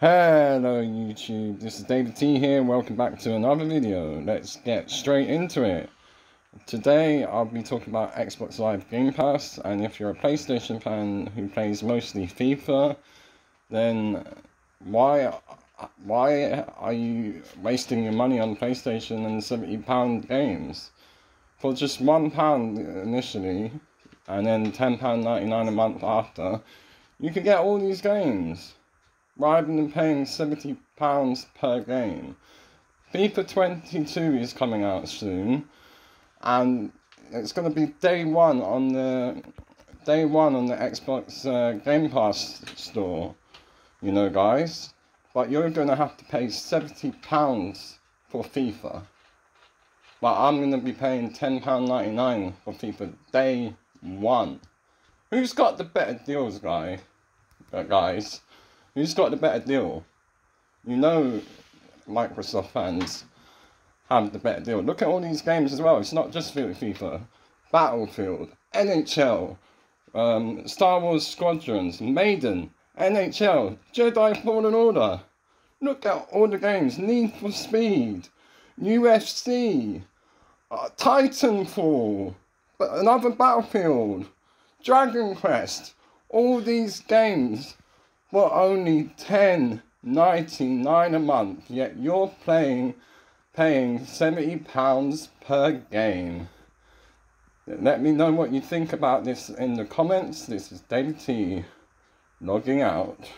Hello YouTube, this is David T here, welcome back to another video. Let's get straight into it. Today I'll be talking about Xbox Live Game Pass and if you're a PlayStation fan who plays mostly FIFA, then why why are you wasting your money on PlayStation and £70 games? For just £1 initially and then £10.99 a month after, you can get all these games rather than paying £70 per game. FIFA 22 is coming out soon, and it's going to be day one on the day one on the Xbox uh, Game Pass store. You know, guys, but you're going to have to pay £70 for FIFA. But I'm going to be paying £10.99 for FIFA day one. Who's got the better deals, guy? Uh, guys? Who's got the better deal? You know, Microsoft fans have the better deal. Look at all these games as well. It's not just FIFA, Battlefield, NHL, um, Star Wars Squadrons, Madden, NHL, Jedi Fallen Order. Look at all the games. Need for Speed, UFC, uh, Titanfall, another Battlefield, Dragon Quest. All these games for only ten ninety nine a month, yet you're playing paying seventy pounds per game. Let me know what you think about this in the comments. This is David T logging out.